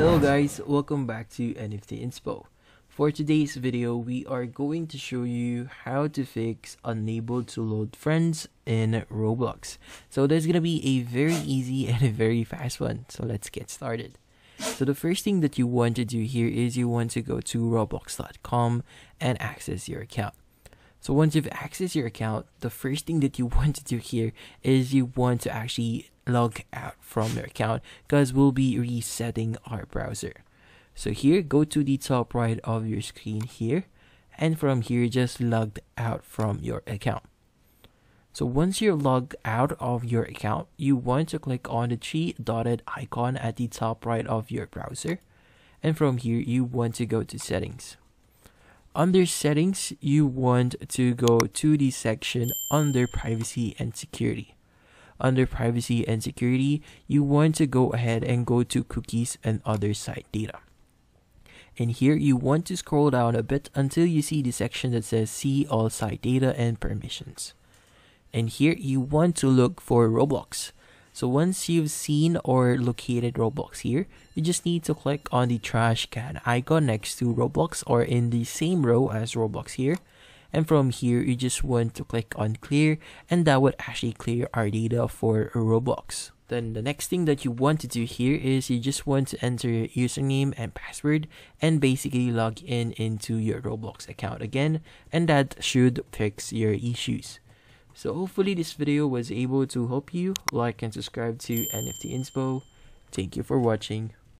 Hello guys, welcome back to NFT Inspo. For today's video, we are going to show you how to fix unable to load friends in Roblox. So there's gonna be a very easy and a very fast one. So let's get started. So the first thing that you want to do here is you want to go to roblox.com and access your account. So once you've accessed your account, the first thing that you want to do here is you want to actually log out from your account because we'll be resetting our browser. So here, go to the top right of your screen here, and from here, just log out from your account. So once you're logged out of your account, you want to click on the three dotted icon at the top right of your browser. And from here, you want to go to settings. Under settings, you want to go to the section under privacy and security. Under privacy and security, you want to go ahead and go to cookies and other site data. And here you want to scroll down a bit until you see the section that says see all site data and permissions. And here you want to look for Roblox. So once you've seen or located Roblox here, you just need to click on the trash can icon next to Roblox or in the same row as Roblox here. And from here, you just want to click on clear and that would actually clear our data for Roblox. Then the next thing that you want to do here is you just want to enter your username and password and basically log in into your Roblox account again and that should fix your issues. So hopefully this video was able to help you. Like and subscribe to NFT Inspo. Thank you for watching.